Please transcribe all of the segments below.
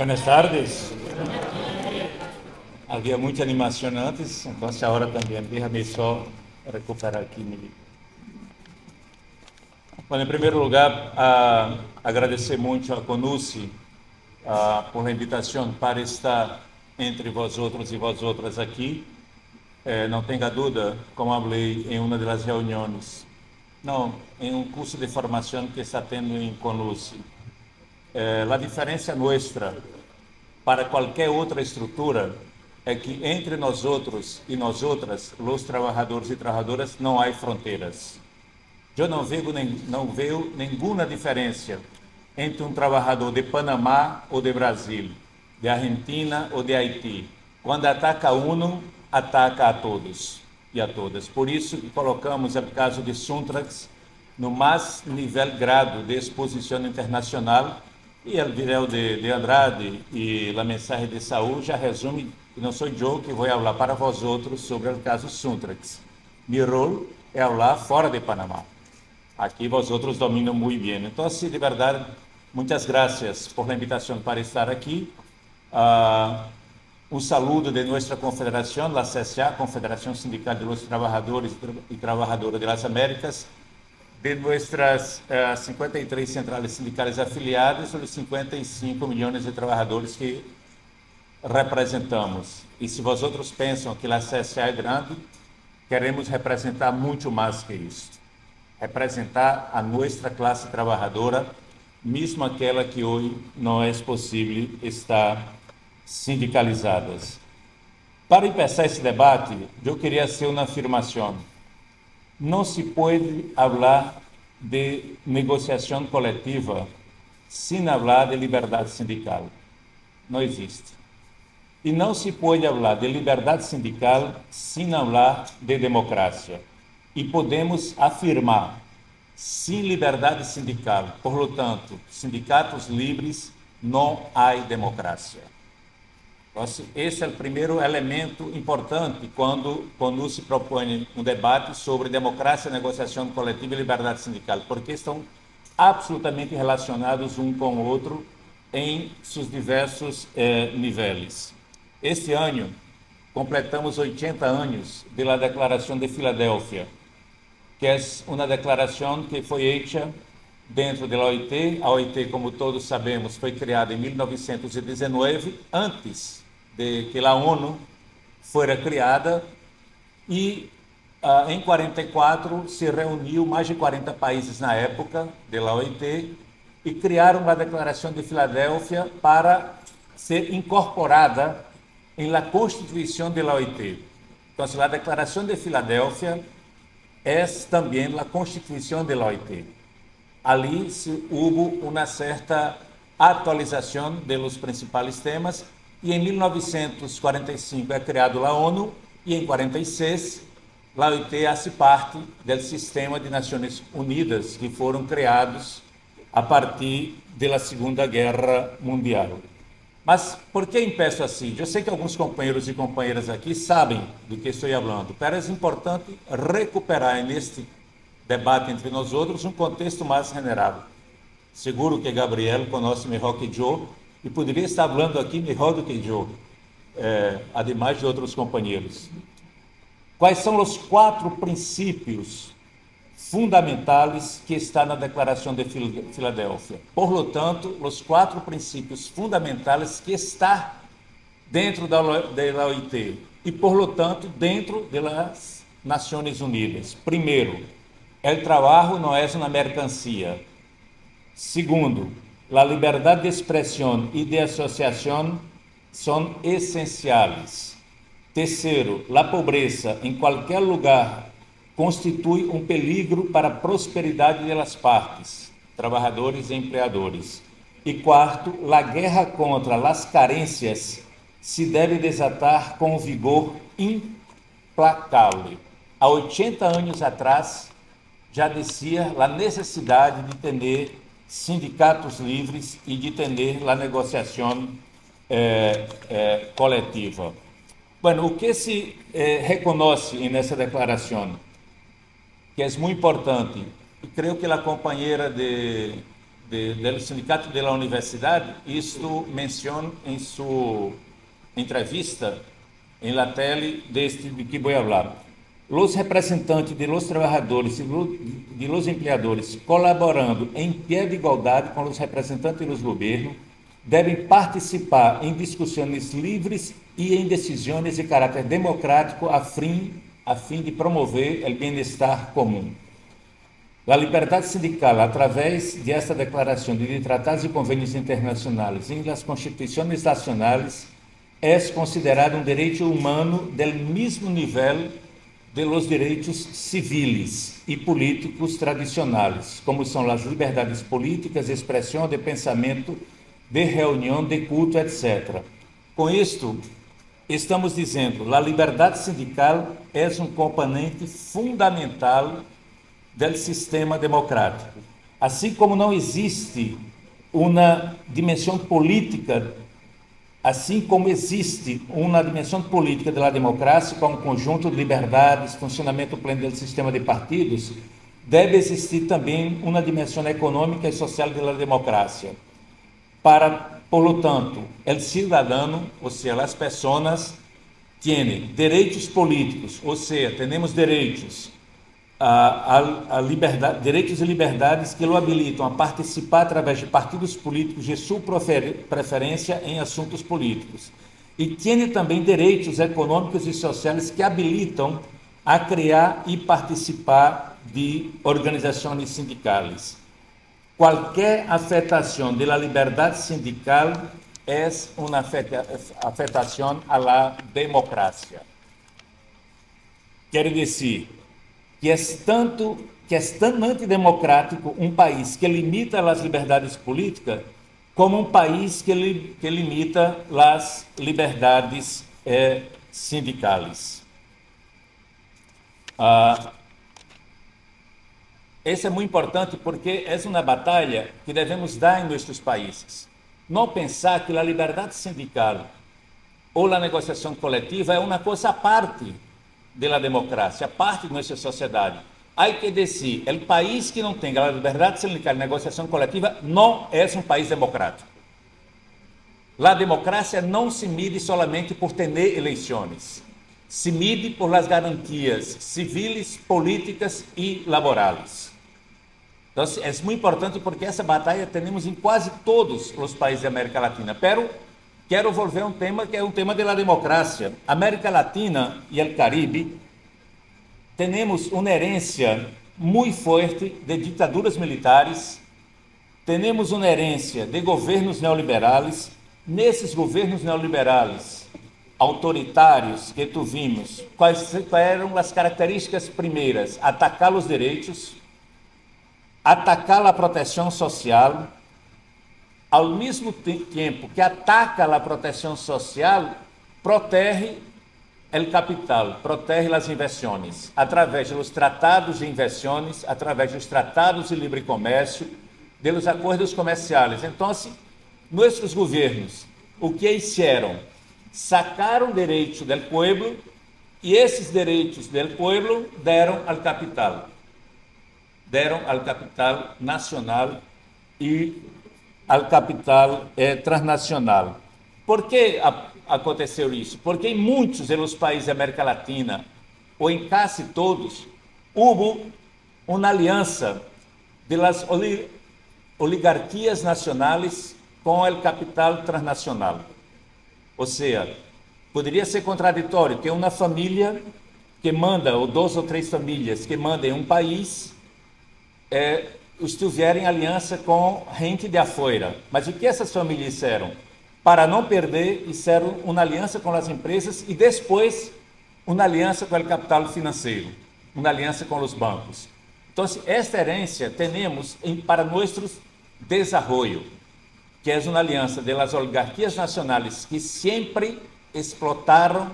Buenas tardes. Havia muita animação antes, então agora também. Deixa-me só recuperar aqui. Bom, em primeiro lugar, a, agradecer muito a Conusi a, por a invitação para estar entre vós outros e vós outras aqui. É, não tenha dúvida, como falei em uma das reuniões, não, em um curso de formação que está tendo em Conusi. A diferença nossa para qualquer outra estrutura é que entre nós outros e nós outras, os trabalhadores e trabalhadoras, não há fronteiras. Eu não vejo, nem, não vejo nenhuma diferença entre um trabalhador de Panamá ou de Brasil, de Argentina ou de Haiti. Quando ataca um, ataca a todos e a todas. Por isso colocamos o caso de Suntrax no mais nível grado de exposição internacional e o vídeo de, de Andrade e a mensagem de Saúl já resume, não sou eu que vou falar para vós outros sobre o caso Suntrax. Meu rol é falar fora de Panamá. Aqui vós outros dominam muito bem. Então, assim, de verdade, muitas graças por a invitação para estar aqui. Uh, um saludo de nossa confederação, a CSA, Confederação Sindical de los e Trabalhadoras das Américas, de nossas uh, 53 centrais sindicais afiliadas, os 55 milhões de trabalhadores que representamos. E se outros pensam que a CSA é grande, queremos representar muito mais que isso representar a nossa classe trabalhadora, mesmo aquela que hoje não é possível estar sindicalizadas. Para começar esse debate, eu queria fazer uma afirmação. Não se pode falar de negociação coletiva sem falar de liberdade sindical. Não existe. E não se pode falar de liberdade sindical sem falar de democracia e podemos afirmar, sem liberdade sindical, portanto, sindicatos livres, não há democracia. Esse é o primeiro elemento importante quando, quando se propõe um debate sobre democracia, negociação coletiva e liberdade sindical, porque estão absolutamente relacionados um com o outro em seus diversos eh, níveis. Este ano, completamos 80 anos da Declaração de Filadélfia, que é uma declaração que foi feita dentro da OIT. A OIT, como todos sabemos, foi criada em 1919, antes de que a ONU fosse criada, e em 44 se reuniu mais de 40 países na época da OIT e criaram a Declaração de Filadélfia para ser incorporada em la Constituição da OIT. Então, a Declaração de Filadélfia é também a Constituição de la OIT. Ali se houve uma certa atualização de los principais temas e em 1945 é criado a ONU e em 46 a OIT hace parte do sistema de Nações Unidas que foram criados a partir da Segunda Guerra Mundial. Mas por que empeço assim? Eu sei que alguns companheiros e companheiras aqui sabem do que estou falando, mas é importante recuperar neste debate entre nós outros um contexto mais general. Seguro que Gabriel conhece melhor que eu e poderia estar falando aqui melhor do que eu, é, ademais de outros companheiros. Quais são os quatro princípios fundamentais que está na Declaração de Filadélfia. Por lo tanto, os quatro princípios fundamentais que está dentro da, da OIT e, por lo tanto, dentro das Nações Unidas. Primeiro, o trabalho não é uma mercancia. Segundo, a liberdade de expressão e de associação são essenciais. Terceiro, a pobreza em qualquer lugar constitui um peligro para a prosperidade das partes, trabalhadores e empregadores. E quarto, a guerra contra as carências se deve desatar com vigor implacável. Há 80 anos atrás, já dizia a necessidade de ter sindicatos livres e de ter a negociação eh, eh, coletiva. Bueno, o que se eh, reconhece nessa declaração? que é muito importante. E creio que a companheira de, de, do sindicato da universidade, isto menciona em sua entrevista em la tele deste de que vou falar. Os representantes de los trabalhadores e de los empregadores colaborando em pé de igualdade com os representantes dos governos devem participar em discussões livres e em decisões de caráter democrático a fim, a fim de promover o bem-estar comum. A liberdade sindical, através de esta declaração de tratados e convênios internacionais e das constituições nacionais, é considerado um direito humano do mesmo nível de los direitos civis e políticos tradicionais, como são as liberdades políticas, expressão de pensamento, de reunião, de culto, etc. Com isto, estamos dizendo, a liberdade sindical é um componente fundamental do sistema democrático. Assim como não existe uma dimensão política, assim como existe uma dimensão política da democracia com um conjunto de liberdades, funcionamento pleno do sistema de partidos, deve existir também uma dimensão econômica e social da democracia. Para, por lo tanto, o cidadão, ou seja, as pessoas, têm direitos políticos, ou seja, temos direitos a, a, liberdade, direitos e liberdades que o habilitam a participar através de partidos políticos de sua preferência em assuntos políticos. E tem também direitos econômicos e sociais que habilitam a criar e participar de organizações sindicais. Qualquer afetação da liberdade sindical é uma afetação à democracia. Quer dizer, que é tanto que é tão antidemocrático um país que limita as liberdades políticas como um país que, li, que limita as liberdades eh, sindicais. Ah, isso é muito importante porque é uma batalha que devemos dar em nossos países. Não pensar que a liberdade sindical ou a negociação coletiva é uma coisa à parte da democracia, parte de nossa sociedade. Há que dizer, o país que não tem a liberdade sindical e negociação coletiva não é um país democrático. A democracia não se mide solamente por ter eleições, se mide por las garantias civis, políticas e laborais. Então, é muito importante porque essa batalha temos em quase todos os países da América Latina. Pero quero volver a um tema que é um tema da democracia. América Latina e o Caribe temos uma herência muito forte de ditaduras militares, temos uma herência de governos neoliberais. Nesses governos neoliberais autoritários que tu vimos, quais eram as características primeiras? Atacar os direitos, atacar a proteção social, ao mesmo tempo que ataca a proteção social, protege o capital, protege as inversões, através dos tratados de inversões, através dos tratados de livre comércio, dos acordos comerciais. Então, assim, nossos governos, o que hicieron? Sacaram direitos do pueblo e esses direitos do pueblo deram ao capital. Deram ao capital nacional e ao capital eh, transnacional. Por que aconteceu isso? Porque em muitos dos países da América Latina, ou em quase todos, houve uma aliança das oligarquias nacionais com o capital transnacional. Ou seja, poderia ser contraditório que uma família que manda, ou duas ou três famílias que mandam um país, é, estiverem em aliança com gente de afuera. Mas o que essas famílias fizeram? Para não perder, fizeram uma aliança com as empresas e depois uma aliança com o capital financeiro, uma aliança com os bancos. Então, esta herência temos para nossos desenvolvimento, que é uma aliança das oligarquias nacionais que sempre explotaram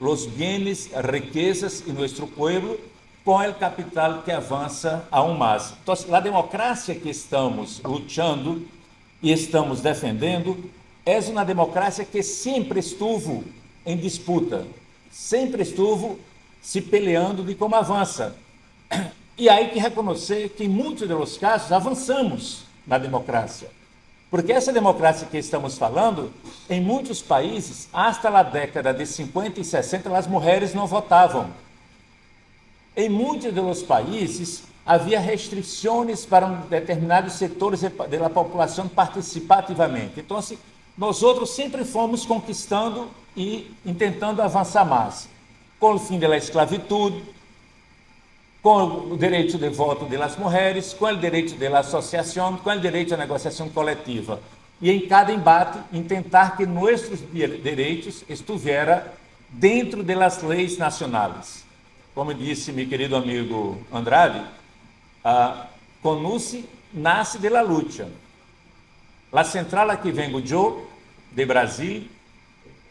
os bens, riquezas em nosso povo com o capital que avança aún mais. Então, a democracia que estamos lutando e estamos defendendo é uma democracia que sempre estuvo em disputa, sempre estuvo se peleando de como avança. E aí que reconhecer que em muitos dos casos avançamos, na democracia. Porque essa democracia que estamos falando, em muitos países, hasta a década de 50 e 60, as mulheres não votavam. Em muitos dos países, havia restrições para um determinados setores da população participar ativamente. Então, assim, nós outros sempre fomos conquistando e tentando avançar mais. Com o fim da esclavitud, com o direito de voto das mulheres, com o direito de associação, com o direito à negociação coletiva. E em cada embate, em tentar que nossos direitos estivessem dentro das leis nacionais. Como disse meu querido amigo Andrade, a CONUSE nasce da luta. A central aqui vem o Joe, de Brasil,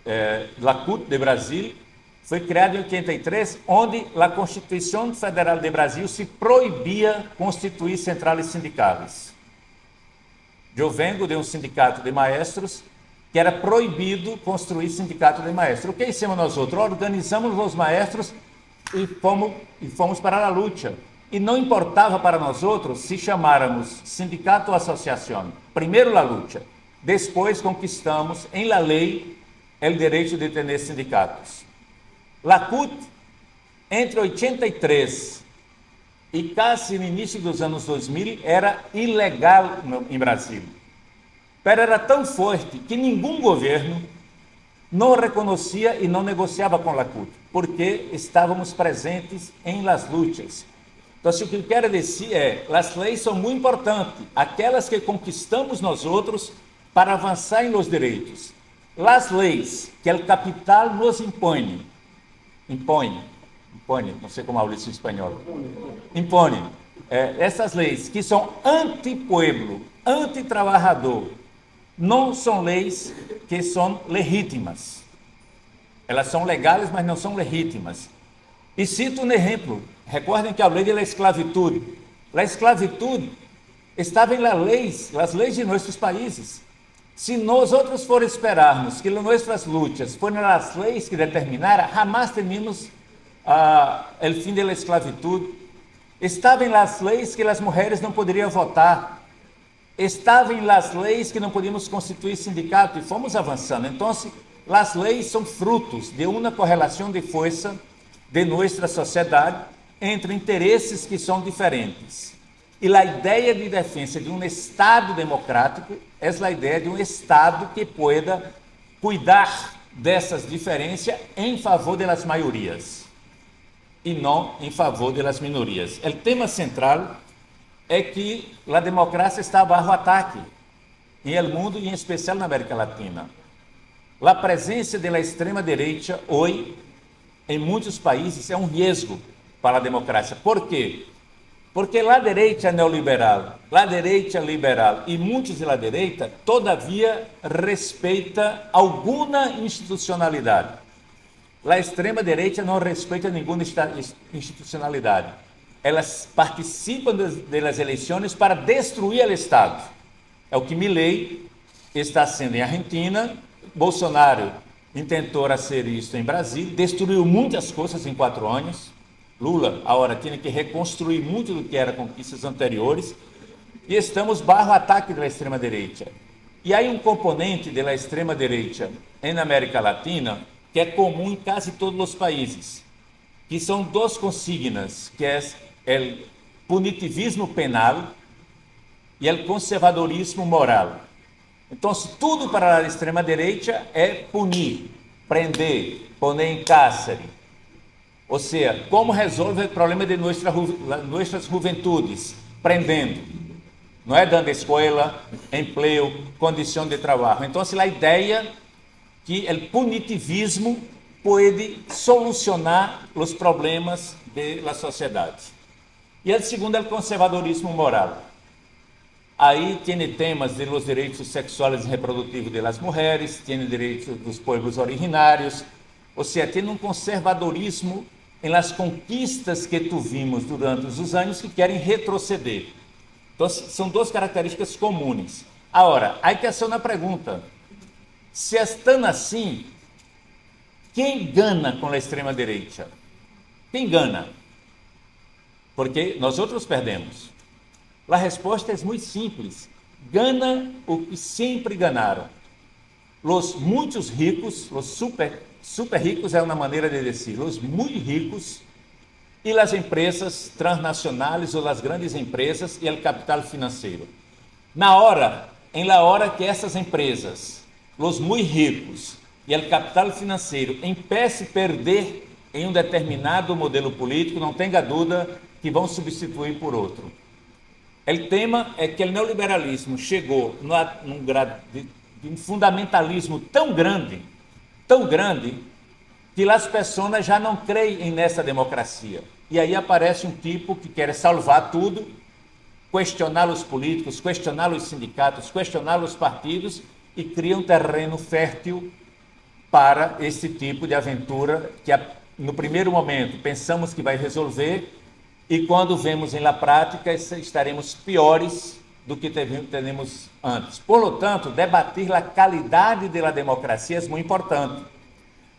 eh, la CUT de Brasil, foi criado em 83, onde a Constituição Federal de Brasil se proibia constituir centrais sindicais. Eu venho de um sindicato de maestros que era proibido construir sindicato de maestros. O que hicimos nós outros? Organizamos os maestros e fomos, e fomos para a luta. E não importava para nós outros se chamáramos sindicato ou associação. Primeiro a luta, depois conquistamos em la lei o direito de ter sindicatos. Lacut, entre 83 e quase no início dos anos 2000, era ilegal no, em Brasil. Mas era tão forte que nenhum governo não reconhecia e não negociava com Lacut, porque estávamos presentes em las lutas. Então, o que eu quero dizer é, as leis são muito importantes, aquelas que conquistamos nós outros para avançar em los direitos. As leis que o capital nos impõe, impõe, impõe, não sei como hablo isso em espanhol, impõe é, essas leis que são anti-pueblo, anti-trabalhador, não são leis que são legítimas. Elas são legais, mas não são legítimas. E cito um exemplo. Recordem que a lei da esclavitud. A esclavitud estava em las leis, las leis de nossos países. Se nós outros for esperarmos que nossas lutas foram as leis que determinaram, jamais teríamos uh, o fim da esclavitud. Estavam as leis que as mulheres não poderiam votar. Estavam as leis que não podíamos constituir sindicato e fomos avançando. Então, as leis são frutos de uma correlação de força de nossa sociedade entre interesses que são diferentes. E a ideia de defesa de um Estado democrático é a ideia de um Estado que pueda cuidar dessas diferenças em favor das maiorias e não em favor das minorias. O tema central é que a democracia está bajo ataque em el mundo e em especial na América Latina. A presença da extrema direita hoje em muitos países é um risco para a democracia. Por quê? Porque a direita neoliberal, a direita liberal e muitos da direita, todavia, respeita alguma institucionalidade. A extrema direita não respeita nenhuma institucionalidade. Elas participam das eleições para destruir o Estado. É o que Milley está sendo em Argentina, Bolsonaro intentou ser isso em Brasil, destruiu muitas coisas em quatro anos, Lula agora tinha que reconstruir muito do que era conquistas anteriores e estamos barro ataque da extrema direita. E há um componente da extrema direita na América Latina que é comum em quase todos os países, que são duas consignas, que é o punitivismo penal e o conservadorismo moral. Então, tudo para a extrema direita é punir, prender, pôr em cárcere, ou seja, como resolve o problema de nossa, nossas juventudes? Prendendo. Não é dando escola, emprego, condição de trabalho. Então, a ideia que o punitivismo pode solucionar os problemas da sociedade. E o segundo é o conservadorismo moral. Aí tem temas de los direitos sexuais e reprodutivos das mulheres, tem direitos dos povos originários, ou seja, tem um conservadorismo em las conquistas que tuvimos durante os anos que querem retroceder. Então, são duas características comuns. Agora, aí que ser uma pergunta. Se estão assim, quem gana com a extrema-direita? Quem gana? Porque nós outros perdemos. A resposta é muito simples. gana o que sempre ganaram. Os muitos ricos, os super, super ricos é uma maneira de dizer, os muito ricos e as empresas transnacionais ou as grandes empresas e o capital financeiro. Na hora, em la hora que essas empresas, os muito ricos e o capital financeiro empecem a perder em um determinado modelo político, não tenha dúvida que vão substituir por outro. O tema é que o neoliberalismo chegou num grado de, de um fundamentalismo tão grande, tão grande, que as pessoas já não creem nessa democracia. E aí aparece um tipo que quer salvar tudo, questionar os políticos, questionar os sindicatos, questionar os partidos e cria um terreno fértil para esse tipo de aventura que no primeiro momento pensamos que vai resolver e quando vemos em la prática estaremos piores do que temos antes. Por tanto, debater a qualidade da democracia é muito importante.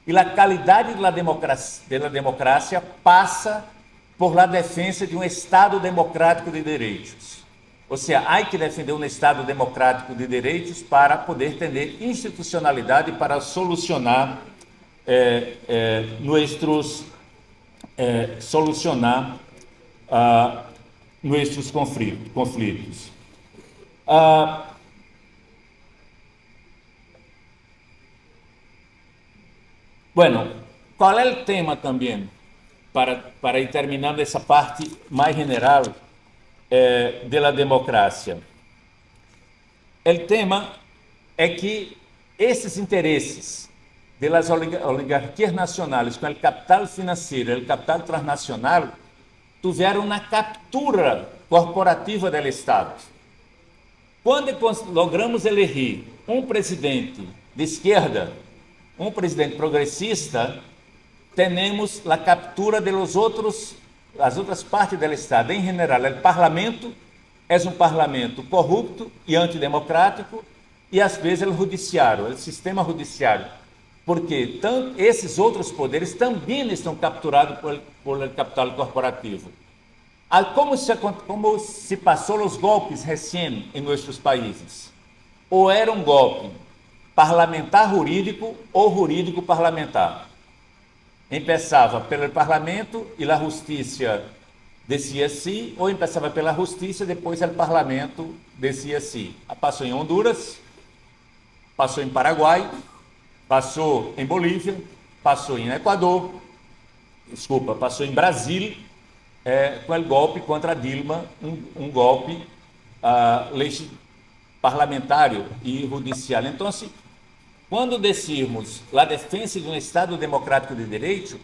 E a qualidade da democracia, da democracia passa por la defesa de um Estado democrático de direitos. Ou seja, há que defender um Estado democrático de direitos para poder ter institucionalidade para solucionar eh, eh, nossos eh, solucionar ah, nossos conflitos. Ah, bueno, qual é o tema também? para, para ir terminando essa parte mais geral eh, da democracia. O tema é que esses interesses das oligarquias nacionais com o capital financeiro, o capital transnacional, tiveram uma captura corporativa do Estado. Quando logramos eleger um presidente de esquerda, um presidente progressista, temos a captura los outros, as outras partes do Estado. Em geral, o parlamento é um parlamento corrupto e antidemocrático e às vezes o judiciário, o sistema judiciário, porque esses outros poderes também estão capturados por, por capital corporativo. Como se, como se passou os golpes recém em nossos países? Ou era um golpe parlamentar jurídico ou jurídico parlamentar? Empeçava pelo parlamento e a justiça descia-se, ou empeçava pela justiça, depois o parlamento descia-se. Passou em Honduras, passou em Paraguai, passou em Bolívia, passou em Equador, desculpa, passou em Brasília, é, com o golpe contra Dilma, um, um golpe uh, parlamentar e judicial. Então, assim, quando decimos a defesa de um Estado democrático de direito,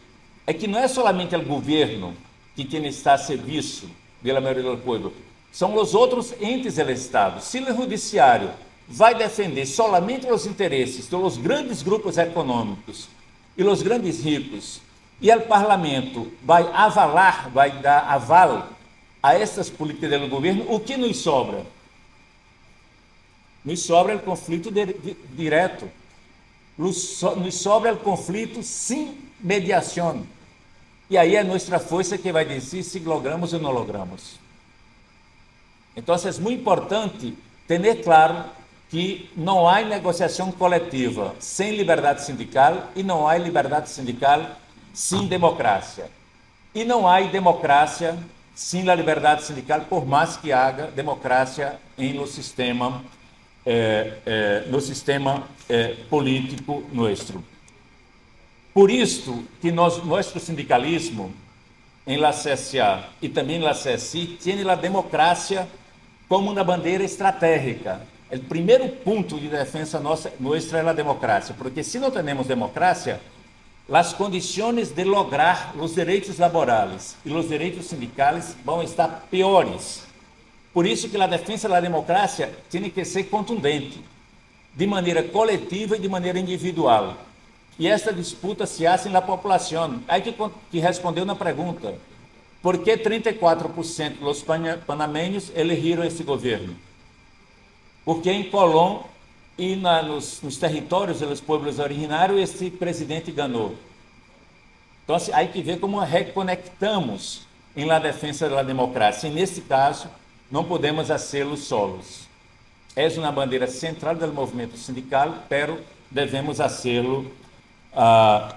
é que não é somente o governo que tem está a serviço da maioria do povo, são os outros entes do Estado. Se o judiciário vai defender somente os interesses dos grandes grupos econômicos e os grandes ricos, e o parlamento vai avalar, vai dar aval a essas políticas do governo, o que nos sobra? Nos sobra o conflito de, de, direto nos sobra o conflito sem mediação. E aí é nossa força que vai dizer se logramos ou não logramos. Então, é muito importante ter claro que não há negociação coletiva sem liberdade sindical e não há liberdade sindical sem democracia. E não há democracia sem a liberdade sindical, por mais que haja democracia em no sistema é, é, no sistema é, político nosso. Por isso que nós, nosso sindicalismo em la CSA e também la CSI tem a democracia como uma bandeira estratégica. O primeiro ponto de defesa nossa, nossa é a democracia, porque se não temos democracia, as condições de lograr os direitos laborais e os direitos sindicais vão estar piores por isso que a defesa da democracia tem que ser contundente, de maneira coletiva e de maneira individual. E esta disputa se hace na população. Aí que, que respondeu na pergunta, por que 34% dos panamenhos elegeram esse governo? Porque em Colón e na, nos, nos, territórios dos povos originários esse presidente ganhou. Então, assim, aí que ver como reconectamos em la defesa da democracia. E nesse caso, não podemos acê-los solos. é uma bandeira central do movimento sindical, pero devemos hacerlo, uh,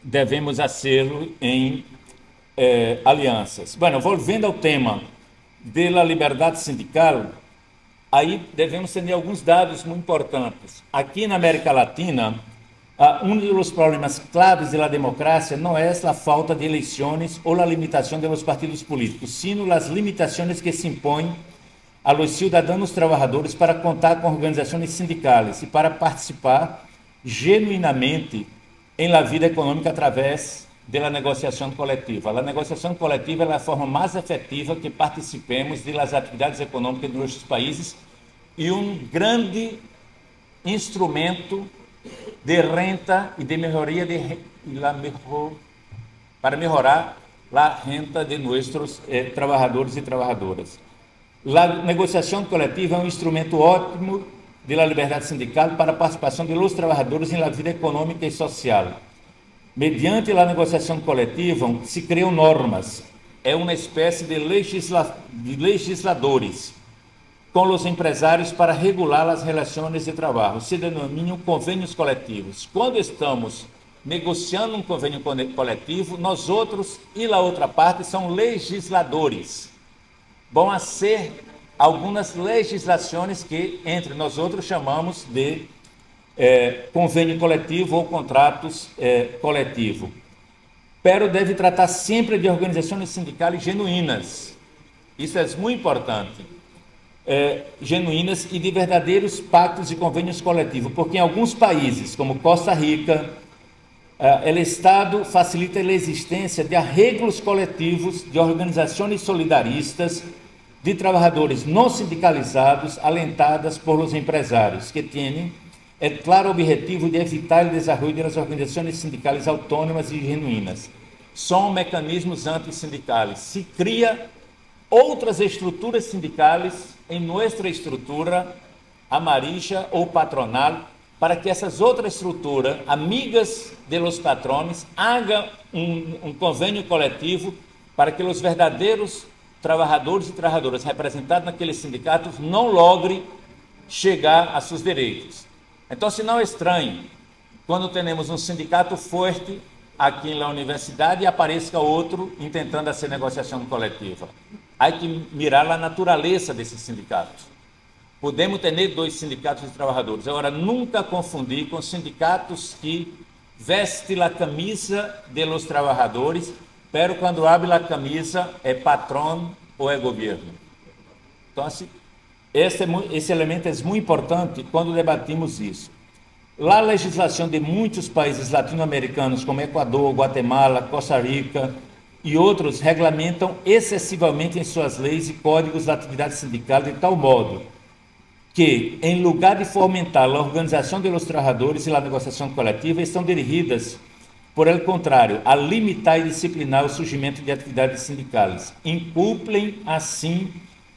devemos hacerlo em eh, alianças. Bueno, volvendo ao tema da liberdade sindical, aí devemos ter alguns dados muito importantes. Aqui na América Latina, uh, um dos problemas claves da democracia não é a falta de eleições ou a limitação dos partidos políticos, sino as limitações que se impõem a los cidadãos trabalhadores para contar com organizações sindicais e para participar genuinamente em la vida econômica através da negociação coletiva. A negociação coletiva é a forma mais efetiva que participemos das atividades econômicas de nossos países e um grande instrumento de renta e de melhoria de para melhorar a renta de nossos eh, trabalhadores e trabalhadoras. A negociação coletiva é um instrumento ótimo da liberdade sindical para a participação de los trabalhadores na vida econômica e social. Mediante a negociação coletiva, se criam normas. É uma espécie de, legisla de legisladores com os empresários para regular as relações de trabalho. Se denominam convênios coletivos. Quando estamos negociando um convênio coletivo, nós outros e a outra parte são legisladores vão a ser algumas legislações que, entre nós outros, chamamos de é, convênio coletivo ou contratos é, coletivo. Pero deve tratar sempre de organizações sindicais genuínas. Isso é muito importante. É, genuínas e de verdadeiros pactos e convênios coletivos, porque em alguns países, como Costa Rica, é, o Estado facilita a existência de arreglos coletivos de organizações solidaristas de trabalhadores não sindicalizados alentadas por os empresários, que têm é claro objetivo de evitar o desenvolvimento das organizações sindicais autônomas e genuínas. São mecanismos antissindicais. Se cria outras estruturas sindicais em nossa estrutura amarilla ou patronal para que essas outras estruturas, amigas de los patrones, hagam um, um convênio coletivo para que os verdadeiros trabalhadores e trabalhadoras representados naqueles sindicatos não logre chegar a seus direitos. Então, se não estranho, quando temos um sindicato forte aqui na universidade e apareça outro intentando essa negociação coletiva. Há que mirar a natureza desses sindicatos. Podemos ter dois sindicatos de trabalhadores. Agora, nunca confundir com sindicatos que vestem a camisa de los trabalhadores pero quando abre a camisa é patrão ou é governo. Então, assim, esse, esse elemento é muito importante quando debatimos isso. A legislação de muitos países latino-americanos, como Equador, Guatemala, Costa Rica e outros, regulamentam excessivamente em suas leis e códigos da atividade sindical de tal modo que, em lugar de fomentar a organização dos trabalhadores e a negociação coletiva, estão dirigidas por el contrário, a limitar e disciplinar o surgimento de atividades sindicais. Incumplem, assim,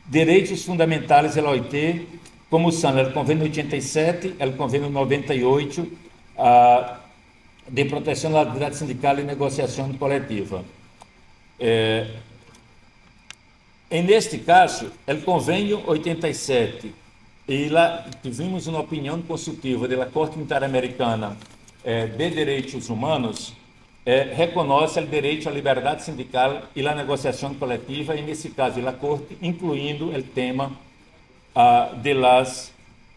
direitos fundamentais da OIT, como são o Convênio 87, o Convênio 98, a, de proteção da atividade sindical e negociação coletiva. É, neste caso, o Convênio 87, e lá tivemos uma opinião consultiva da Corte Interamericana eh, de Direitos Humanos eh, reconhece o direito à liberdade sindical e à negociação coletiva, e nesse caso, a Corte, incluindo o tema ah, de las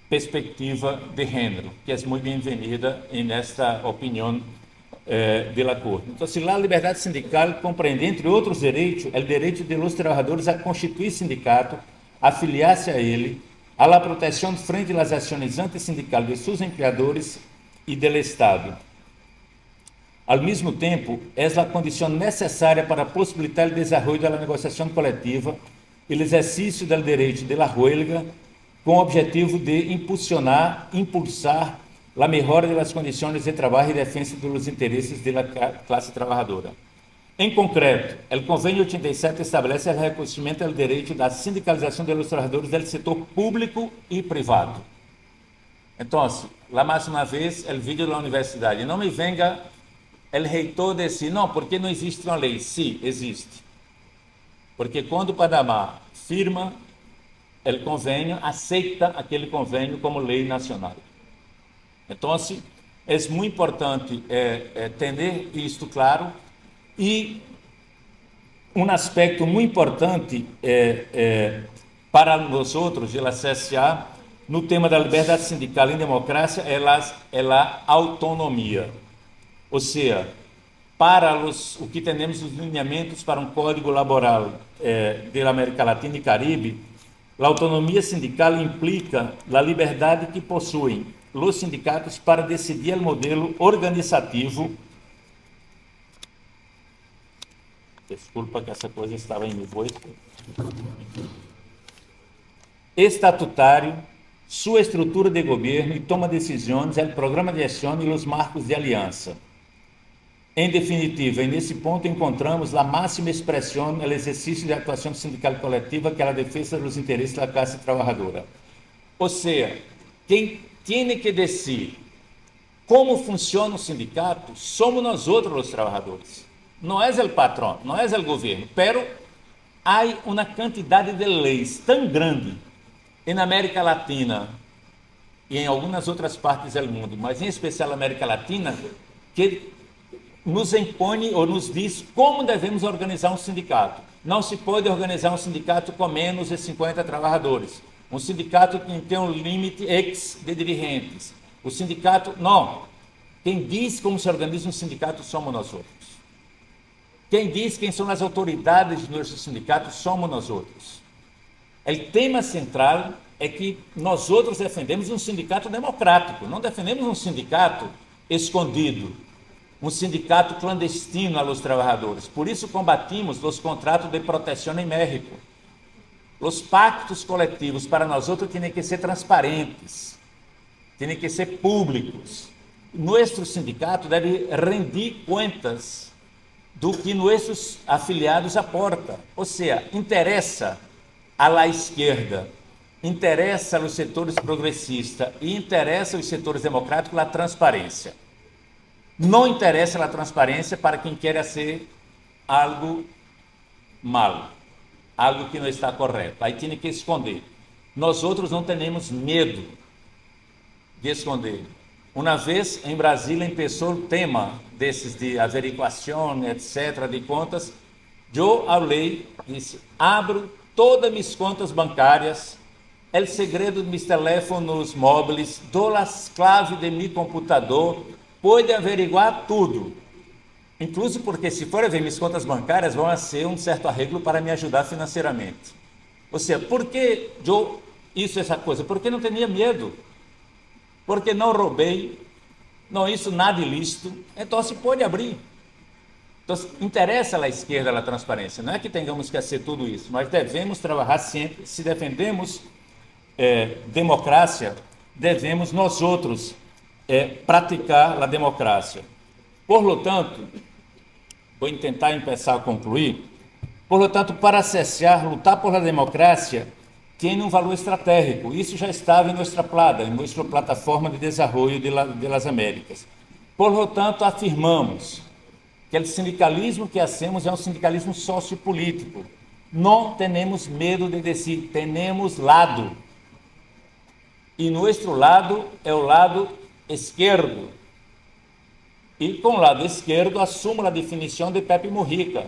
perspectiva de gênero, que é muito bem-vinda nesta opinião eh, da Corte. Então, se a liberdade sindical compreende, entre outros direitos, o direito de los trabalhadores a constituir sindicato, afiliar-se a ele, a la proteção frente às ações antissindicais de seus empregadores e do Estado. Ao mesmo tempo, é a condição necessária para possibilitar o desenvolvimento da negociação coletiva e o exercício do direito de la huelga com o objetivo de impulsionar, impulsar a melhora das condições de trabalho e defesa dos interesses da classe trabalhadora. Em concreto, o Convênio 87 estabelece o reconhecimento do direito da sindicalização dos trabalhadores do setor público e privado. Então, lá mais uma vez, o vídeo da universidade. Não me venga o reitor dizer, não, porque não existe uma lei. Sim, existe. Porque quando o Panamá firma o convênio, aceita aquele convênio como lei nacional. Então, assim, é muito importante é, é, isto claro e um aspecto muito importante é, é, para nós outros, de la CSA, no tema da liberdade sindical em democracia, é a, é a autonomia. Ou seja, para os, o que temos os lineamentos para um código laboral eh, da América Latina e Caribe, a autonomia sindical implica a liberdade que possuem os sindicatos para decidir o modelo organizativo. Desculpa que essa coisa estava em meu voz. Estatutário, sua estrutura de governo e toma decisões, o programa de ação e os marcos de aliança em definitiva, e nesse ponto encontramos a máxima expressão no exercício de atuação sindical coletiva, que é a defesa dos interesses da classe trabalhadora. Ou seja, quem tem que decidir como funciona o sindicato somos nós outros os trabalhadores. Não é o patrão, não é o governo, pero há uma quantidade de leis tão grande na América Latina e em algumas outras partes do mundo, mas em especial na América Latina, que nos impõe ou nos diz como devemos organizar um sindicato. Não se pode organizar um sindicato com menos de 50 trabalhadores. Um sindicato que tem um limite X de dirigentes. O sindicato, não. Quem diz como se organiza um sindicato somos nós outros. Quem diz quem são as autoridades do nosso sindicato somos nós outros. O tema central é que nós outros defendemos um sindicato democrático, não defendemos um sindicato escondido, um sindicato clandestino aos trabalhadores. Por isso combatimos os contratos de proteção em México. Os pactos coletivos para nós outros têm que ser transparentes, têm que ser públicos. Nosso sindicato deve rendir contas do que nossos afiliados aportam. Ou seja, interessa à la esquerda, interessa aos setores progressistas e interessa aos setores democráticos a transparência. Não interessa a transparência para quem quer ser algo mal, algo que não está correto. Aí tem que esconder. Nós outros não temos medo de esconder. Uma vez em Brasília começou o tema desses de averiguação, etc., de contas, eu falei, disse, abro todas minhas contas bancárias, o segredo de meus teléfonos móveis, dou as claves de meu computador, pode averiguar tudo. Inclusive porque, se for ver minhas contas bancárias, vão ser um certo arreglo para me ajudar financeiramente. Ou seja, por que eu isso, essa coisa? Porque não tinha medo. Porque não roubei, não isso nada ilícito. Então se pode abrir. Então, interessa à esquerda a transparência. Não é que tenhamos que fazer tudo isso, mas devemos trabalhar sempre. Se defendemos é, democracia, devemos nós outros é praticar a democracia. Por lo tanto, vou tentar começar a concluir. Por lo tanto, para acessar, lutar por la democracia tem um valor estratégico. Isso já estava em nossa plata, em nossa plataforma de desenvolvimento de, la, de las Américas. Por lo tanto, afirmamos que o sindicalismo que hacemos é um sindicalismo sociopolítico. Não temos medo de dizer, temos lado. E nosso lado é o lado esquerdo. E com o lado esquerdo assumo a definição de Pepe Mujica.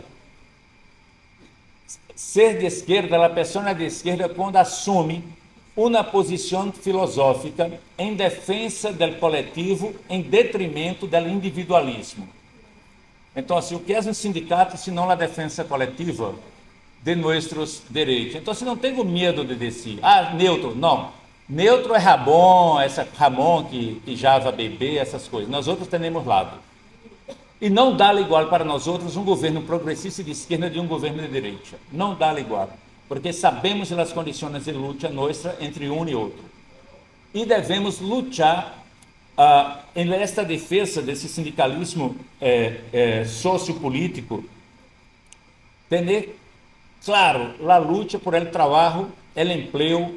Ser de esquerda, a pessoa de esquerda quando assume uma posição filosófica em defesa do coletivo em detrimento do individualismo. Então, assim, o que é um sindicato se não a defesa coletiva de nossos direitos? Então, se não tenho medo de dizer, ah, neutro, não. Neutro é Ramon, essa Ramon que, que Java bebê, essas coisas. Nós outros temos lado. E não dá igual para nós outros um governo progressista de esquerda de um governo de direita. Não dá igual. Porque sabemos das condições de luta nossa entre um e outro. E devemos lutar ah, em esta defesa desse sindicalismo eh, eh, sociopolítico, claro, a luta por el trabalho, el emprego,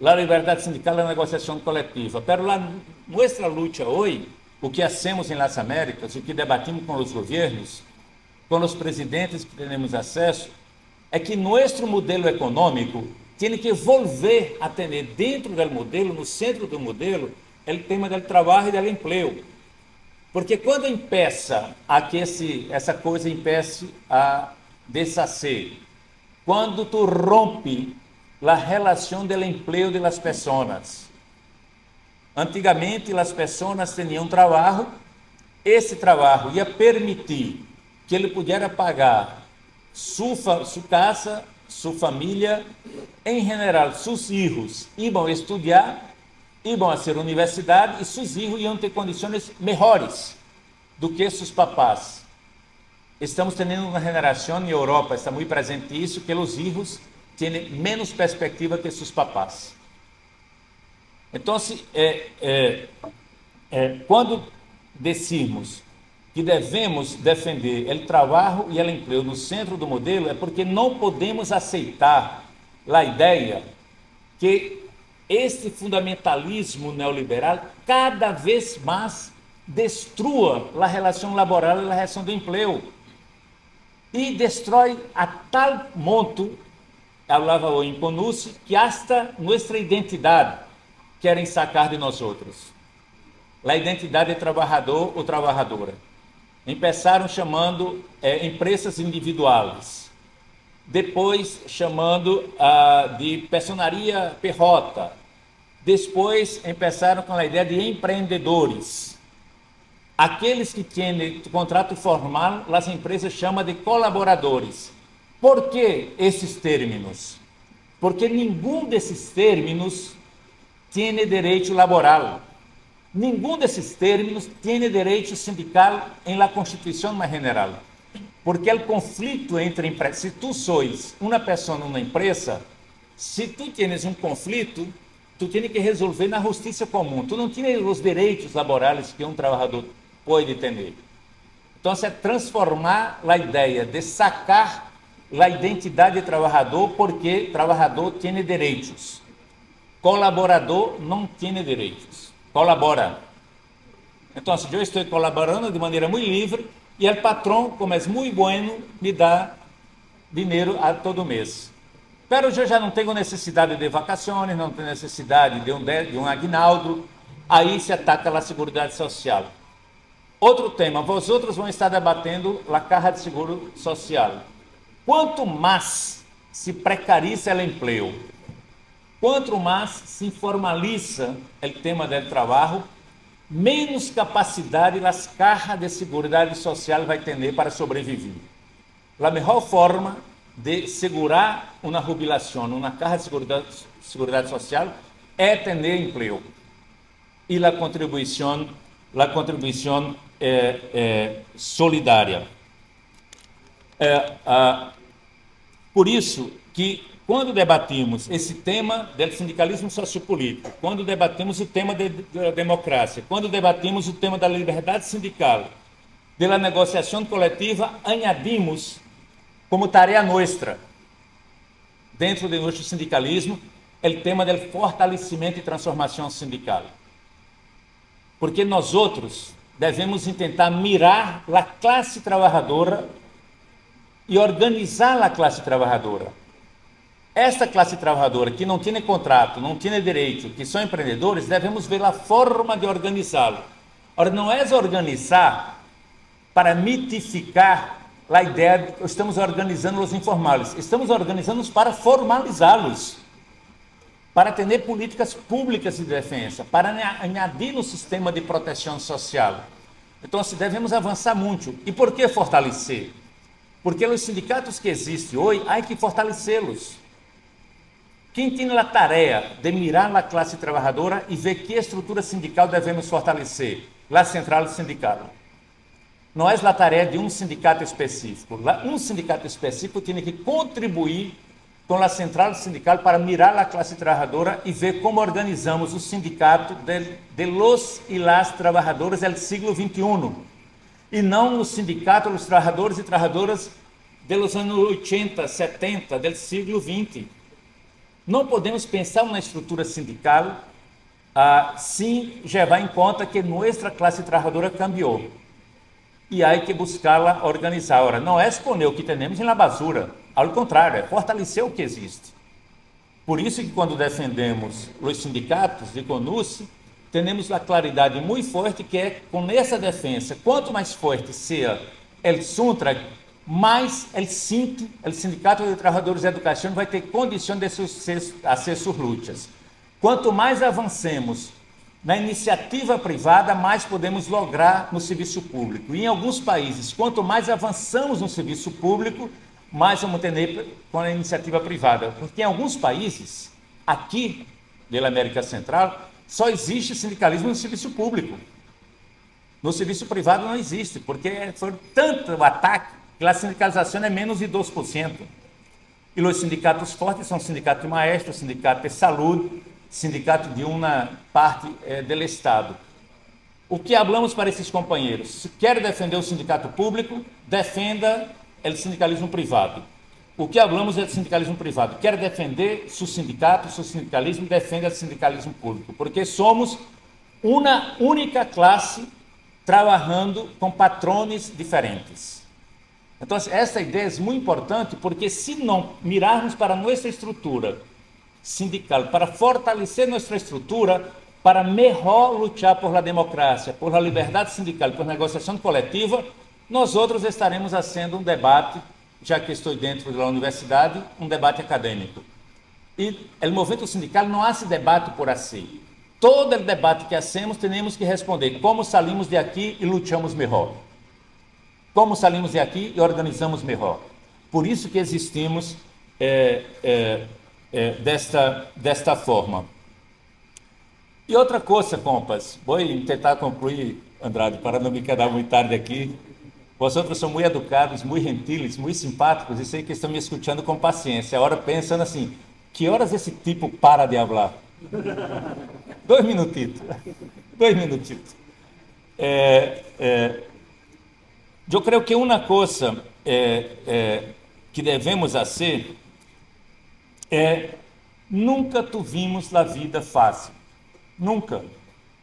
La liberdade sindical é a negociação coletiva. Pero lá, nossa luta hoje, o que hacemos em Las Américas, o que debatimos com os governos, com os presidentes que temos acesso, é que nosso modelo econômico tem que volver a ter dentro do modelo, no centro do modelo, o tema do trabalho e do emprego. Porque quando empeça a que esse, essa coisa empiece a desfazer, quando tu rompe a relação do emprego das pessoas. Antigamente as pessoas tinham trabalho, esse trabalho ia permitir que ele pudesse pagar sua, sua casa, sua família, em geral, seus filhos iam estudar, iam a ser universidade e seus filhos iam ter condições melhores do que seus papás. Estamos tendo uma geração em Europa, está muito presente isso, que os filhos têm menos perspectiva que seus papás. Então, é, é, é, quando decimos que devemos defender o trabalho e o emprego no centro do modelo é porque não podemos aceitar a ideia que este fundamentalismo neoliberal cada vez mais destrua a relação laboral e a relação do emprego e destrói a tal falava o Imponucci, que hasta nossa identidade querem sacar de nós outros. A identidade de trabalhador ou trabalhadora. Começaram chamando é, empresas individuais, depois chamando ah, de personaria perrota, depois começaram com a ideia de empreendedores. Aqueles que têm contrato formal, as empresas chamam de colaboradores. Por que esses términos? Porque nenhum desses términos tem direito laboral. Nenhum desses términos tem direito sindical em la Constituição mais general. Porque o conflito entre empresas, se tu sois uma pessoa numa empresa, se tu tens um conflito, tu tens que resolver na justiça comum. Tu não tens os direitos laborais que um trabalhador pode ter. Então, é transformar a ideia de sacar a identidade de trabalhador, porque trabalhador tem direitos. Colaborador não tem direitos colabora. Então, eu estou colaborando de maneira muito livre e o patrão, como é muito bueno, me dá dinheiro a todo mês. Pero eu já não tenho necessidade de vacações, não tenho necessidade de um, de um aguinaldo, aí se ataca a Seguridade Social. Outro tema, outros vão estar debatendo a carra de seguro social. Quanto mais se precariza o emprego, Quanto mais se informaliza o tema do trabalho, menos capacidade as cajas de seguridade social vai ter para sobreviver. A melhor forma de segurar uma jubilação, uma caja de seguridade social, é ter emprego. E a contribuição, a contribuição é, solidária. É, ah, por isso que quando debatimos esse tema do sindicalismo sociopolítico, quando debatimos o tema da democracia, quando debatimos o tema da liberdade sindical, da negociação coletiva, añadimos como tarefa nossa, dentro do nosso sindicalismo, o tema do fortalecimento e transformação sindical. Porque nós outros devemos tentar mirar a classe trabalhadora e organizar a classe trabalhadora esta classe trabalhadora que não tem contrato, não tem direito, que são empreendedores, devemos ver a forma de organizá-lo. Ora, não é organizar para mitificar a ideia de que estamos organizando os informais, estamos organizando-os para formalizá-los, para ter políticas públicas de defesa, para añadir no sistema de proteção social. Então, se devemos avançar muito. E por que fortalecer? Porque os sindicatos que existem hoje, há que fortalecê-los. Quem tem a tarefa de mirar a classe trabalhadora e ver que estrutura sindical devemos fortalecer? A central sindical. Não é a tarefa de um sindicato específico. Um sindicato específico tem que contribuir com a central sindical para mirar a classe trabalhadora e ver como organizamos o sindicato de, de los e las trabalhadoras do século XXI. E não o sindicato dos trabalhadores e trabalhadoras dos anos 80, 70, do século XX. Não podemos pensar uma estrutura sindical ah, sem levar em conta que nossa classe trabalhadora cambiou. E há que buscá-la organizar. Ora, não é exponer o que temos na basura, ao contrário, é fortalecer o que existe. Por isso que quando defendemos os sindicatos de CONUS, temos a claridade muito forte que é com essa defesa, quanto mais forte seja o Suntra, mais o Sindicato de Trabalhadores de Educação, vai ter condição de fazer suas lutas. Quanto mais avancemos na iniciativa privada, mais podemos lograr no serviço público. E em alguns países, quanto mais avançamos no serviço público, mais vamos ter com a iniciativa privada. Porque em alguns países, aqui da América Central, só existe sindicalismo no serviço público. No serviço privado não existe, porque foi tanto o ataque que a sindicalização é menos de 2%. E os sindicatos fortes são o sindicato de maestros, sindicato de saúde, sindicato de uma parte eh, do Estado. O que falamos para esses companheiros? Se quer defender o sindicato público, defenda o sindicalismo privado. O que falamos é do sindicalismo privado. Quer defender seu sindicato, seu sindicalismo, defenda o sindicalismo público, porque somos uma única classe trabalhando com patrões diferentes. Então, essa ideia é muito importante, porque se não mirarmos para nossa estrutura sindical para fortalecer nossa estrutura, para melhor lutar por la democracia, por la liberdade sindical, por negociação coletiva, nós outros estaremos fazendo um debate, já que estou dentro da universidade, um debate acadêmico. E o movimento sindical não hace debate por assim. Todo o debate que hacemos, temos que responder como saímos de aqui e lutamos melhor. Como saímos de aqui e organizamos melhor. Por isso que existimos é, é, é, desta, desta forma. E outra coisa, compas, vou tentar concluir, Andrade, para não me quedar muito tarde aqui. Vosotros são muito educados, muito gentiles, muito simpáticos e sei que estão me escutando com paciência. Agora pensando assim, que horas esse tipo para de falar? Dois minutitos. Dois minutitos. É, é, eu creio que uma coisa é, é que devemos fazer é nunca tuvimos a vida fácil. Nunca.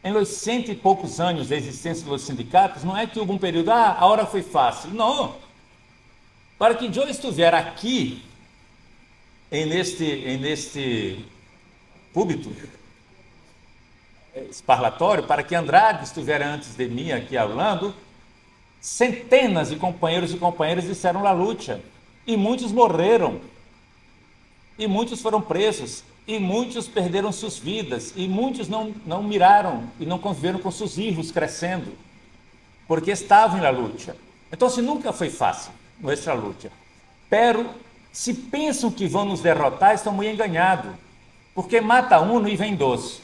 Em los cento e poucos anos da existência dos sindicatos, não é que houve um período, ah, a hora foi fácil. Não. Para que eu estiver aqui, em neste, em neste púlpito, parlatório, para que Andrade estivesse antes de mim aqui falando, centenas de companheiros e companheiras disseram la luta, e muitos morreram e muitos foram presos, e muitos perderam suas vidas, e muitos não, não miraram e não conviveram com seus filhos crescendo, porque estavam na luta. Então, se nunca foi fácil nossa luta. Pero, se pensam que vão nos derrotar, estão muito enganados, porque mata um e vem dois.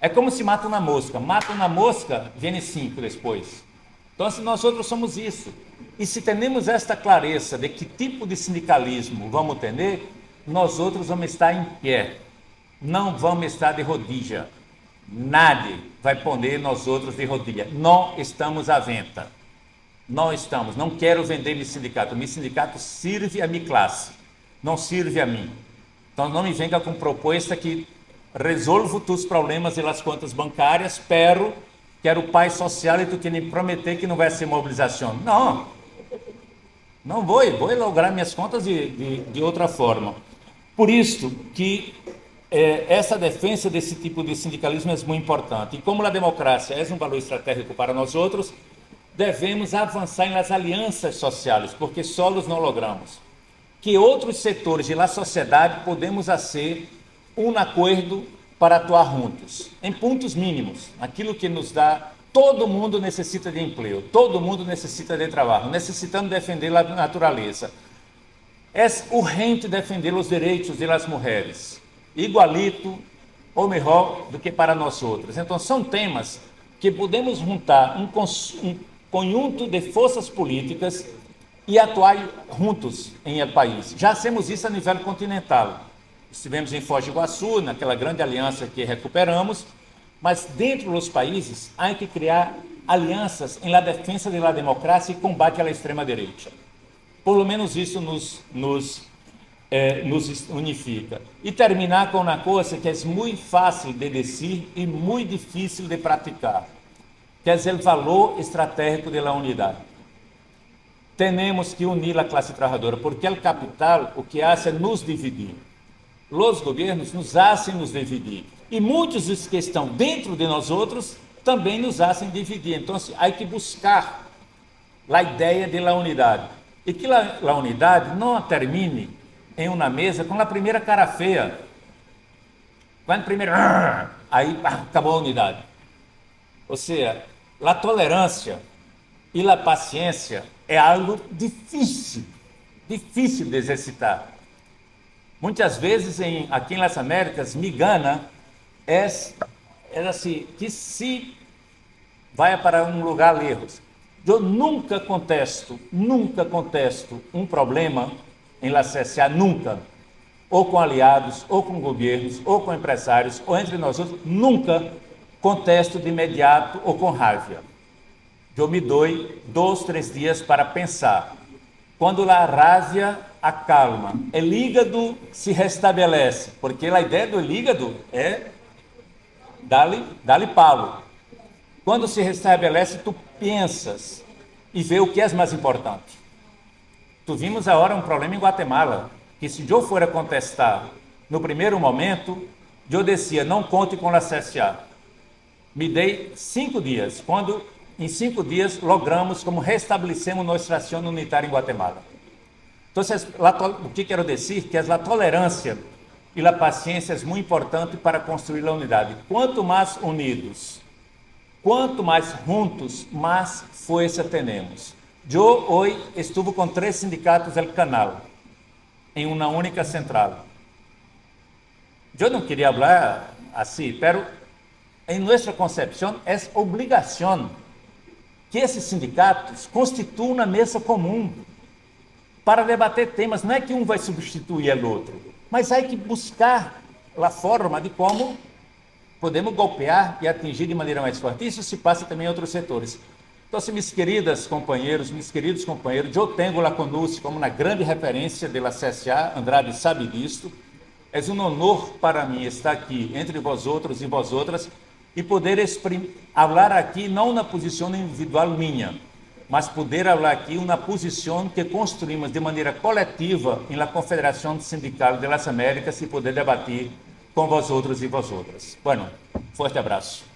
É como se mata uma mosca. Mata uma mosca, vem cinco depois. Então, se nós outros somos isso. E se temos esta clareza de que tipo de sindicalismo vamos ter, nós outros vamos estar em pé, não vamos estar de rodilha. Nadie vai poner nós outros de rodilha. Não estamos à venda. Não estamos. Não quero vender meu sindicato. Meu sindicato serve a minha classe, não serve a mim. Então não me venha com proposta que resolvo tus problemas e as contas bancárias, pero quero paz social e tu que prometer que não vai ser mobilização. Não. Não vou, vou lograr minhas contas de, de, de outra forma. Por isso que é, essa defesa desse tipo de sindicalismo é muito importante. E como a democracia é um valor estratégico para nós outros, devemos avançar nas alianças sociais, porque solos não logramos. Que outros setores da sociedade podemos fazer um acordo para atuar juntos, em pontos mínimos, aquilo que nos dá. Todo mundo necessita de emprego, todo mundo necessita de trabalho, necessitando defender a natureza. É urgente defender os direitos das mulheres, igualito ou melhor do que para nós outros. Então, são temas que podemos juntar um, um conjunto de forças políticas e atuar juntos em el país. Já hacemos isso a nível continental. Estivemos em Foz do Iguaçu, naquela grande aliança que recuperamos, mas dentro dos países há que criar alianças em la defesa da democracia e combate à extrema-direita. Pelo menos isso nos, nos, eh, nos unifica. E terminar com uma coisa que é muito fácil de dizer e muito difícil de praticar, que é o valor estratégico da unidade. Temos que unir a classe trabalhadora, porque o capital o que hace é nos dividir. os governos nos hacen nos dividir. E muitos dos que estão dentro de nós outros também nos hacen dividir. Então, há que buscar a ideia de la unidade. E que la unidade não termine em uma mesa com a primeira cara feia. Quando primeiro, aí acabou a unidade. Ou seja, a tolerância e a paciência é algo difícil, difícil de exercitar. Muitas vezes em, aqui nas Américas, me gana é, é assim, que se vai para um lugar lejos. Eu nunca contesto, nunca contesto um problema em La nunca. Ou com aliados, ou com governos, ou com empresários, ou entre nós outros, nunca contesto de imediato ou com raiva. Eu me dou dois, três dias para pensar. Quando a raiva acalma, o hígado se restabelece, porque a ideia do hígado é dar-lhe dar palo. Quando se restabelece, tu pensas e vê o que é mais importante. Tu vimos agora um problema em Guatemala, que se eu for contestar no primeiro momento, eu descia, não conte com a CSA. Me dei cinco dias. Quando em cinco dias logramos como restabelecemos nossa ação unitária em Guatemala. Então, o que quero dizer? Que a tolerância e a paciência é muito importante para construir a unidade. Quanto mais unidos, quanto mais juntos, mais força temos. Eu hoje estive com três sindicatos do canal, em uma única central. Eu não queria falar assim, mas em nossa concepção é obrigação que esses sindicatos constituam uma mesa comum para debater temas. Não é que um vai substituir o outro, mas há que buscar a forma de como podemos golpear e atingir de maneira mais forte. Isso se passa também em outros setores. Então, assim, meus queridas companheiros, meus queridos companheiros, eu tenho lá conosco como uma grande referência da CSA, Andrade sabe disto. É um honor para mim estar aqui entre vós outros e vós outras e poder falar aqui não na posição individual minha, mas poder falar aqui na posição que construímos de maneira coletiva na Confederação Sindical das Américas e poder debater com vós outros e vós outras. Bueno, forte abraço.